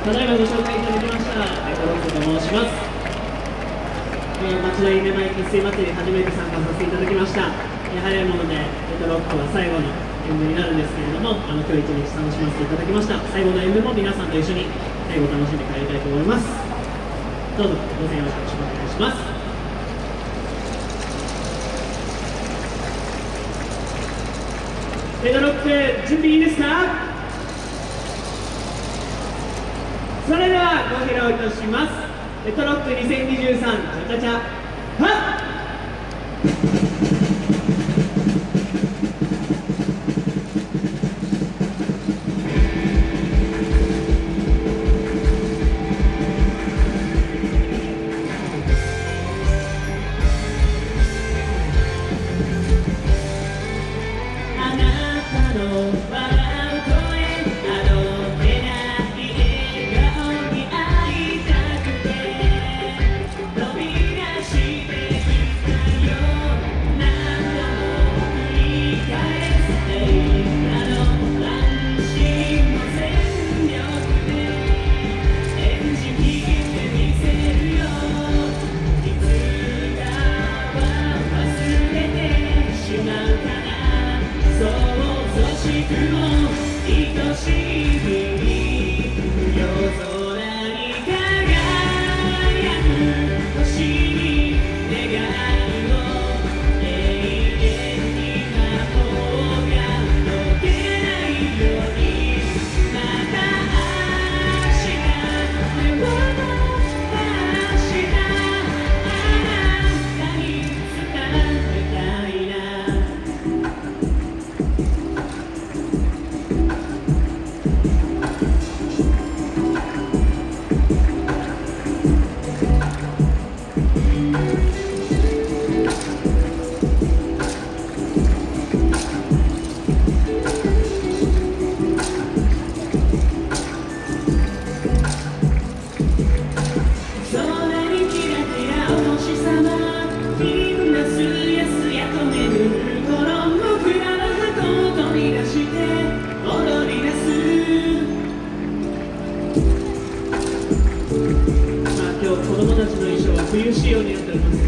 ただいまご紹介いただきましたレトロックと申します、えー、町田夢前結成祭り初めて参加させていただきました、えー、早いものでレトロックは最後の演舞になるんですけれどもあの今日一日楽しませていただきました。最後の演舞も皆さんと一緒に最後楽しんで帰りたいと思います。どうぞご声援よろしくお願いします。レトロック準備いいですか？それではご披露いたします。トロック2023チャチャチャ。just easy. ようになっております。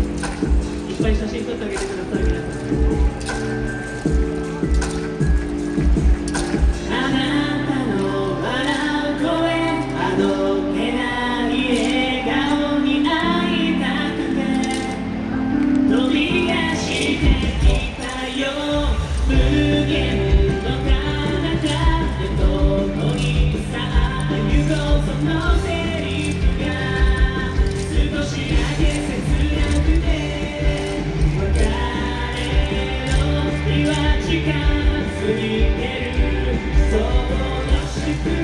レトロック今年踊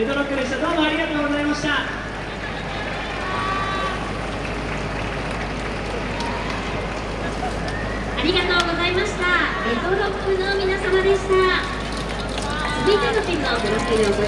メトロックでした。どうもありがとうございました。ありがとうございました。レトロックの皆様でした。続いてのピンのプロフィールをご